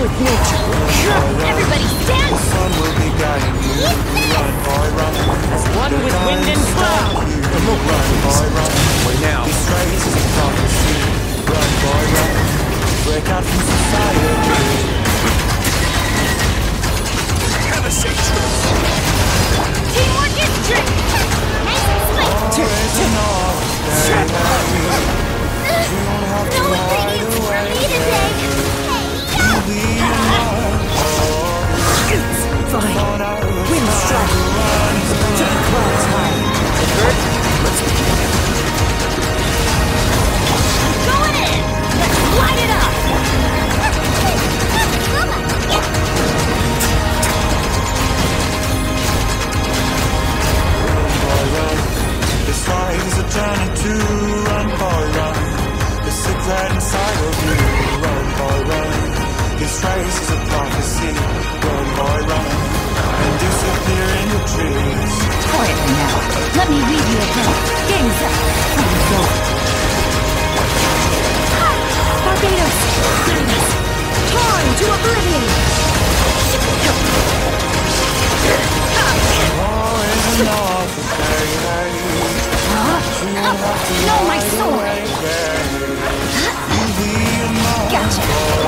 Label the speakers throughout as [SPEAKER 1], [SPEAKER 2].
[SPEAKER 1] with nature. Everybody stand! The
[SPEAKER 2] sun will be guiding you. Run, boy, run. As one with wind and cloud. Run, boy, run. Now. This is a prophecy. Run, boy, run. Break out from society.
[SPEAKER 1] I
[SPEAKER 2] Wind strike. The
[SPEAKER 1] clouds high. Let's going in. Let's light it up.
[SPEAKER 2] run. This fight is a to run, boy, run. The secret inside of you, run, run. This race is a prophecy, run, boy, run.
[SPEAKER 1] Quietly now. Let me lead you again. Game's up. Time's over. Barbados!
[SPEAKER 3] Goodness! Torn to oblivion! Baby.
[SPEAKER 2] No, my sword!
[SPEAKER 1] Gotcha!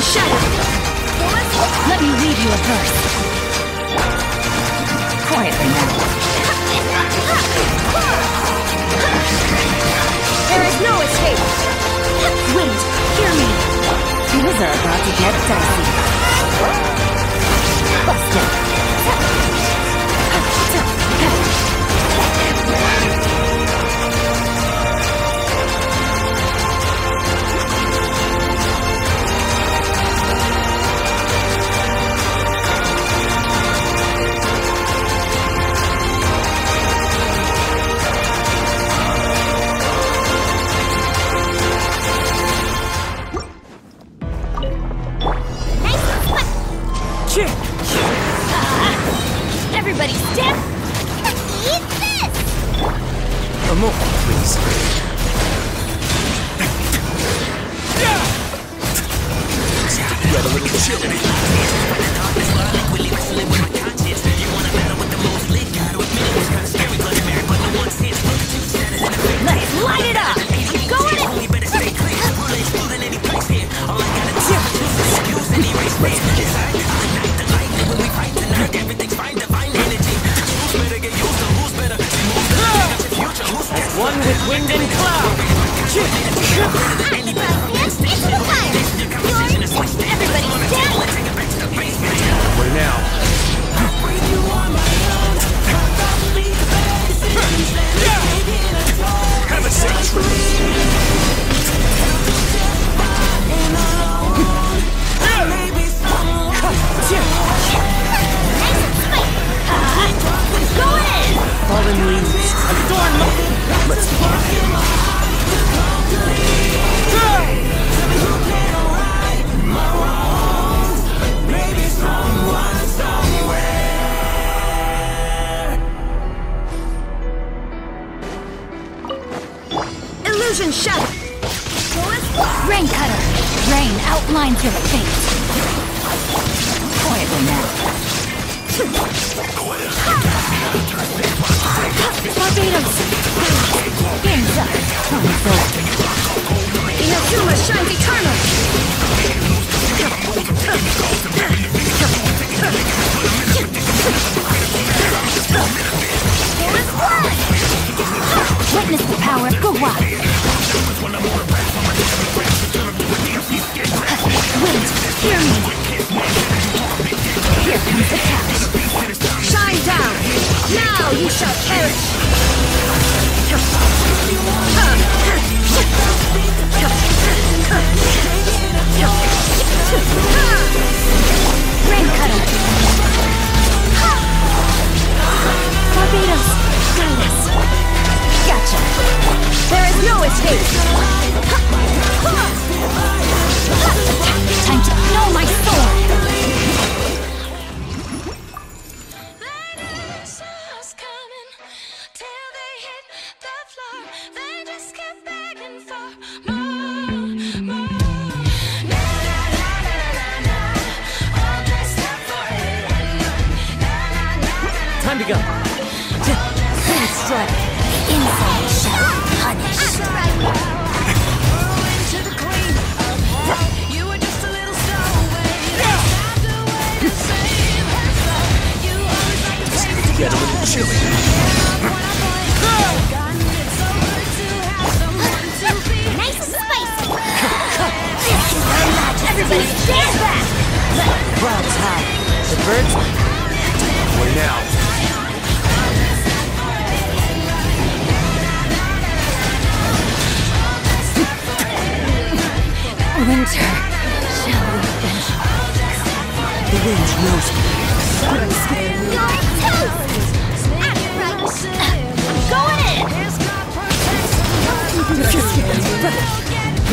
[SPEAKER 3] Illusion shattered!
[SPEAKER 1] Let me read you a verse. Quietly now.
[SPEAKER 3] There is no escape!
[SPEAKER 1] Wait, hear me! Things are about to get dicey. One with wind and
[SPEAKER 4] cloud.
[SPEAKER 3] Illusion shattered!
[SPEAKER 1] Rain cutter! Rain outlines your fate! Quietly now.
[SPEAKER 3] Barbados!
[SPEAKER 1] Game's up.
[SPEAKER 3] Inazuma shines eternal!
[SPEAKER 1] Witness the power of Gua! Wait, hear me! Here comes the catch!
[SPEAKER 3] Shine down! Now you shall perish!
[SPEAKER 1] Go. Wind strike. Inside shall punish. Get
[SPEAKER 5] a little chilly.
[SPEAKER 1] Nice and spicy. This is our match. Everybody stand back. Clouds high. The birds
[SPEAKER 5] Wait now.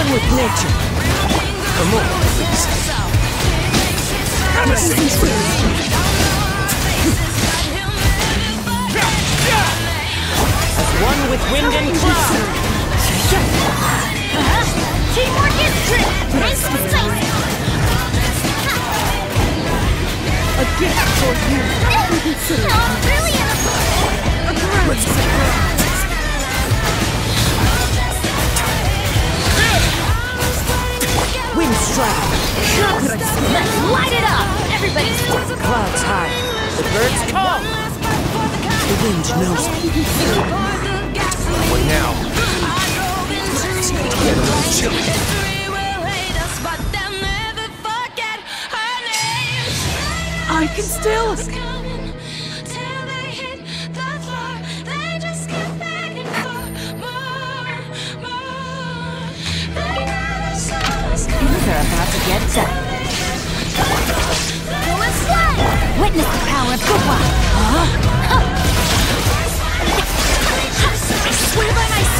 [SPEAKER 1] One with nature. Come on, please. Have a seat. One with wind and cloud. Teamwork is! Nice spicy! A gift for you. Oh, brilliant! Wind strike. Let's light it up! Everybody Clouds high. The birds call. The wind knows me. Wait
[SPEAKER 5] now. Get a little chilly.
[SPEAKER 1] I can still.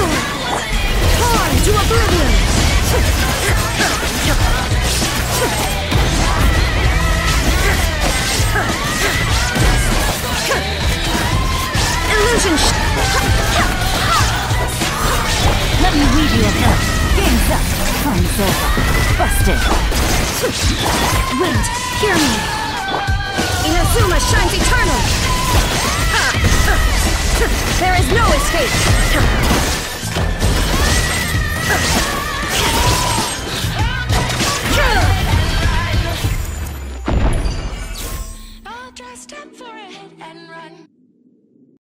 [SPEAKER 3] Sword! On to oblivion! Illusion
[SPEAKER 1] Let me weave you a belt. Game's up. Fun's over. Busted. Wind, hear me.
[SPEAKER 3] Inazuma shines eternal. There is no escape. Ugh.